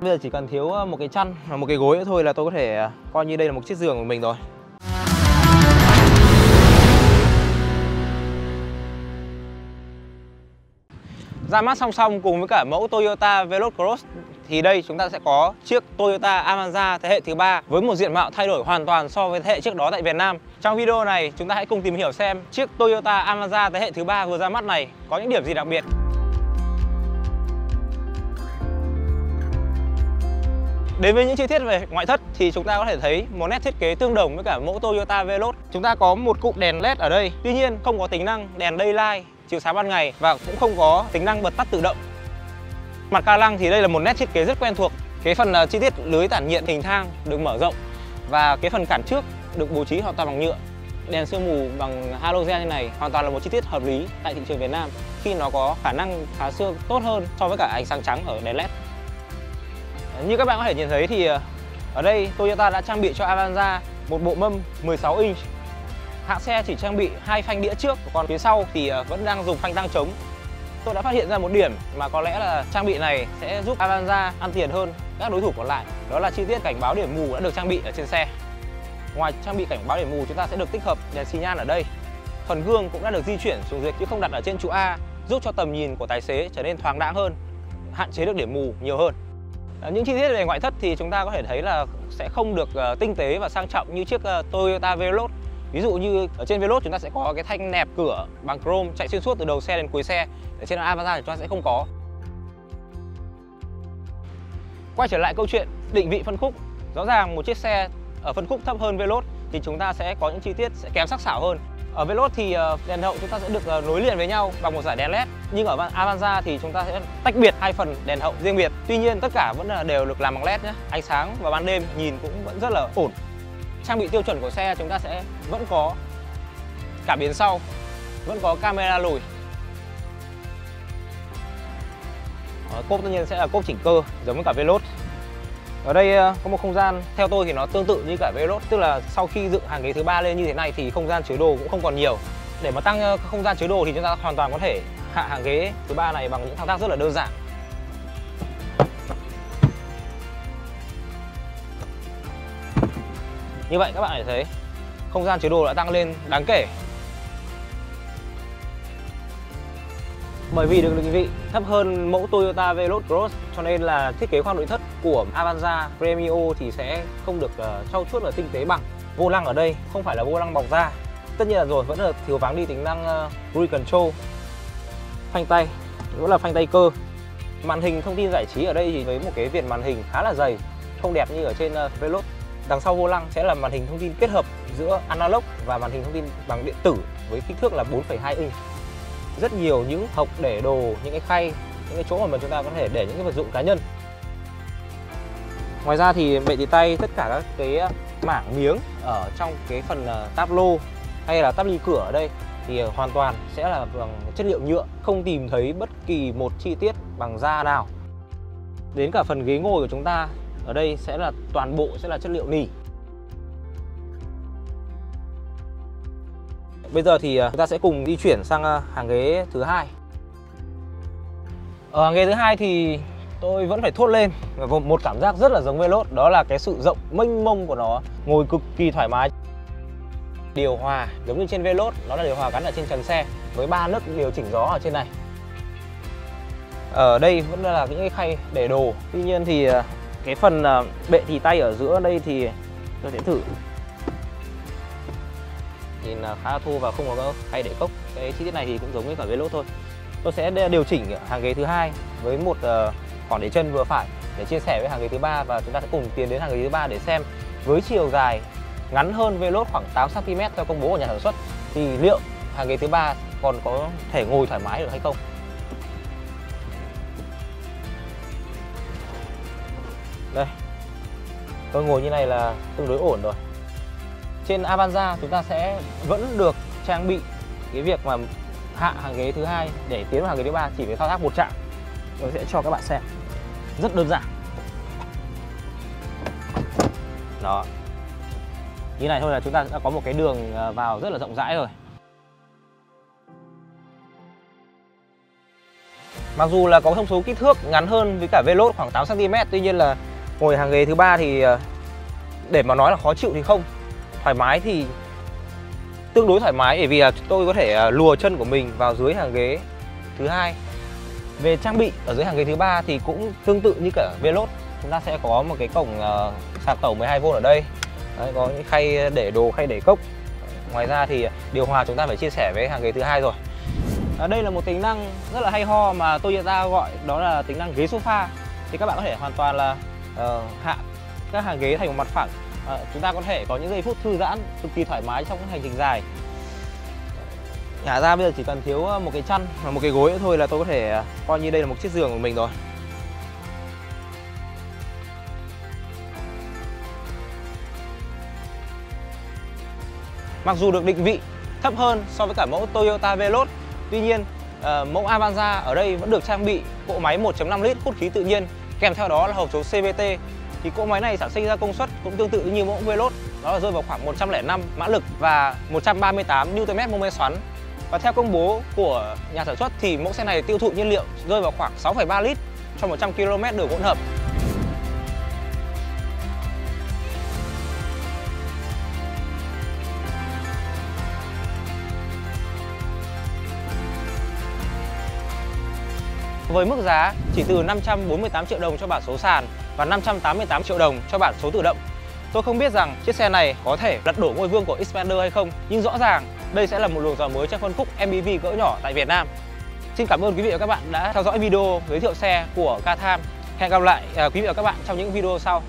Bây giờ chỉ cần thiếu ờ, một cái chăn và một cái gối nữa thôi là tôi có thể ờ, coi như đây là một chiếc giường của mình rồi. Ra mắt song song cùng với cả mẫu Toyota Veloz Cross thì đây chúng ta sẽ có chiếc Toyota Avanza thế hệ thứ ba với một diện mạo thay đổi hoàn toàn so với thế hệ trước đó tại Việt Nam. Trong video này chúng ta hãy cùng tìm hiểu xem chiếc Toyota Avanza thế hệ thứ ba vừa ra mắt này có những điểm gì đặc biệt. Đến với những chi tiết về ngoại thất thì chúng ta có thể thấy một nét thiết kế tương đồng với cả mẫu Toyota Veloz. Chúng ta có một cụm đèn LED ở đây. Tuy nhiên, không có tính năng đèn daylight, chiếu sáng ban ngày và cũng không có tính năng bật tắt tự động. Mặt ca lăng thì đây là một nét thiết kế rất quen thuộc. Cái phần ờ, chi tiết lưới tản nhiệt hình thang được mở rộng và cái phần cản trước được bố trí hoàn toàn bằng nhựa. Đèn sương mù bằng halogen như này hoàn toàn là một chi tiết hợp lý tại thị trường Việt Nam khi nó có khả năng phá xương tốt hơn so với cả ánh sáng trắng ở đèn LED. Như các bạn có thể nhìn thấy thì ờ, ở đây Toyota đã trang bị cho Avanza một bộ mâm 16 inch Hãng xe chỉ trang bị hai phanh đĩa trước, còn phía sau thì ờ, vẫn đang dùng phanh tăng trống. Tôi đã phát hiện ra một điểm mà có lẽ là trang bị này sẽ giúp Avanza ăn tiền hơn các đối thủ còn lại. Đó là chi tiết cảnh báo điểm mù đã được trang bị ở trên xe. Ngoài trang bị cảnh báo điểm mù, chúng ta sẽ được tích hợp đèn xi nhan ở đây. Phần gương cũng đã được di chuyển xuống dưới chứ không đặt ở trên trụ A, giúp cho tầm nhìn của tài xế trở nên thoáng đãng hơn, hạn chế được điểm mù nhiều hơn. Ờ, những chi tiết về ngoại thất thì chúng ta có thể thấy là sẽ không được ờ, tinh tế và sang trọng như chiếc ờ, Toyota Veloz Ví dụ như ở trên Veloz chúng ta sẽ có cái thanh nẹp cửa bằng chrome chạy xuyên suốt từ đầu xe đến cuối xe. Ở trên Avanza thì chúng ta sẽ không có. Quay trở lại câu chuyện định vị phân khúc. Rõ ràng một chiếc xe ở phân khúc thấp hơn Veloz thì chúng ta sẽ có những chi tiết sẽ kém sắc sảo hơn. Ở Veloz thì ờ, đèn hậu chúng ta sẽ được ờ, nối liền với nhau bằng một dải đèn led Nhưng ở Avanza thì chúng ta sẽ tách biệt hai phần đèn hậu riêng biệt. Tuy nhiên tất cả vẫn là đều được làm bằng led nhé Ánh sáng vào ban đêm nhìn cũng vẫn rất là ổn. Trang bị tiêu chuẩn của xe chúng ta sẽ vẫn có cảm biến sau, vẫn có camera lùi. Cốp tất nhiên sẽ là cốp chỉnh cơ, giống với cả Veloz ở đây ờ, có một không gian theo tôi thì nó tương tự như cả Veloz tức là sau khi dựng hàng ghế thứ ba lên như thế này thì không gian chứa đồ cũng không còn nhiều. Để mà tăng ờ, không gian chứa đồ thì chúng ta hoàn toàn có thể hạ hàng ghế thứ ba này bằng những thao tác rất là đơn giản. Như vậy các bạn thấy, không gian chứa đồ đã tăng lên đáng kể. Bởi vì được định vị thấp hơn mẫu Toyota Veloz Cross cho nên là thiết kế khoang nội thất của Avanza Premio thì sẽ không được uh, trau chuốt và tinh tế bằng. Vô lăng ở đây không phải là vô lăng bọc da. Tất nhiên là rồi vẫn là thiếu vắng đi tính năng ờ, uh, cruise control. Phanh tay vẫn là phanh tay cơ. Màn hình thông tin giải trí ở đây thì với một cái viền màn hình khá là dày, không đẹp như ở trên uh, Veloz. Đằng sau vô lăng sẽ là màn hình thông tin kết hợp giữa analog và màn hình thông tin bằng điện tử với kích thước là 4,2 inch. Rất nhiều những hộc để đồ, những cái khay, những cái chỗ mà chúng ta có thể để những cái vật dụng cá nhân. Ngoài ra thì bệ tì tay tất cả các cái ờ, mảng miếng ở trong cái phần ờ, táp lô hay là táp ly cửa ở đây thì ờ, hoàn toàn sẽ là bằng chất liệu nhựa, không tìm thấy bất kỳ một chi tiết bằng da nào. Đến cả phần ghế ngồi của chúng ta ở đây sẽ là toàn bộ sẽ là chất liệu nỉ Bây giờ thì à, chúng ta sẽ cùng di chuyển sang à, hàng ghế thứ hai. Ở hàng ghế thứ hai thì tôi vẫn phải thốt lên một cảm giác rất là giống Velos đó là cái sự rộng mênh mông của nó ngồi cực kỳ thoải mái. Điều hòa giống như trên Velos, nó là điều hòa gắn ở trên trần xe với ba nấc điều chỉnh gió ở trên này. Ở đây vẫn là những cái khay để đồ tuy nhiên thì à, cái phần bệ thì tay ở giữa đây thì tôi sẽ thử nhìn khá là thô và không có hay để cốc. Cái chi tiết này thì cũng giống với cả Veloz thôi. Tôi sẽ điều chỉnh hàng ghế thứ hai với một ờ, khoảng để chân vừa phải để chia sẻ với hàng ghế thứ ba và chúng ta sẽ cùng tiến đến hàng ghế thứ ba để xem với chiều dài ngắn hơn Veloz khoảng 8 cm theo công bố của nhà sản xuất thì liệu hàng ghế thứ ba còn có thể ngồi thoải mái được hay không? Đây, tôi ngồi như này là tương đối ổn rồi trên Avanza chúng ta sẽ vẫn được trang bị cái việc mà hạ hàng ghế thứ hai để tiến vào hàng ghế thứ ba chỉ với thao tác một chạm. Tôi sẽ cho các bạn xem. Rất đơn giản. Đó. Như này thôi là chúng ta đã có một cái đường à, vào rất là rộng rãi rồi. Mặc dù là có thông số kích thước ngắn hơn với cả Veloz khoảng 8 cm, tuy nhiên là ngồi hàng ghế thứ ba thì à, để mà nói là khó chịu thì không. Thoải mái thì tương đối thoải mái bởi vì là tôi có thể à, lùa chân của mình vào dưới hàng ghế thứ hai. Về trang bị ở dưới hàng ghế thứ ba thì cũng tương tự như cả Velos Chúng ta sẽ có một cái cổng uh, sạc tẩu 12V ở đây. Đấy, có những khay để đồ, khay để cốc. Ngoài ra thì điều hòa chúng ta phải chia sẻ với hàng ghế thứ hai rồi. À, đây là một tính năng rất là hay ho mà Toyota gọi đó là tính năng ghế sofa. Thì các bạn có thể hoàn toàn là uh, hạ các hàng ghế thành một mặt phẳng. À, chúng ta có thể có những giây phút thư giãn cực kỳ thoải mái trong hành trình dài. Nhả ra bây giờ chỉ cần thiếu ờ, một cái chăn và một cái gối nữa thôi là tôi có thể ờ, coi như đây là một chiếc giường của mình rồi. Mặc dù được định vị thấp hơn so với cả mẫu Toyota Veloz, tuy nhiên mẫu Avanza ở đây vẫn được trang bị cỗ máy 1.5 lít hút khí tự nhiên, kèm theo đó là hộp số CVT. Thì cỗ máy này sản sinh ra công suất cũng tương tự như mẫu Veloz, đó là rơi vào khoảng 105 mã lực và 138 Nm mô men xoắn. Và theo công bố của nhà sản xuất thì mẫu xe này tiêu thụ nhiên liệu rơi vào khoảng 6,3 lít cho 100 km đường hỗn hợp. Với mức giá chỉ từ 548 triệu đồng cho bản số sàn và 588 triệu đồng cho bản số tự động. Tôi không biết rằng chiếc xe này có thể lật đổ ngôi vương của Xpander hay không, nhưng rõ ràng đây sẽ là một luồng gió mới trong phân khúc MPV cỡ nhỏ tại Việt Nam. Xin cảm ơn quý vị và các bạn đã theo dõi video giới thiệu xe của Catham. Hẹn gặp lại à, quý vị và các bạn trong những video sau.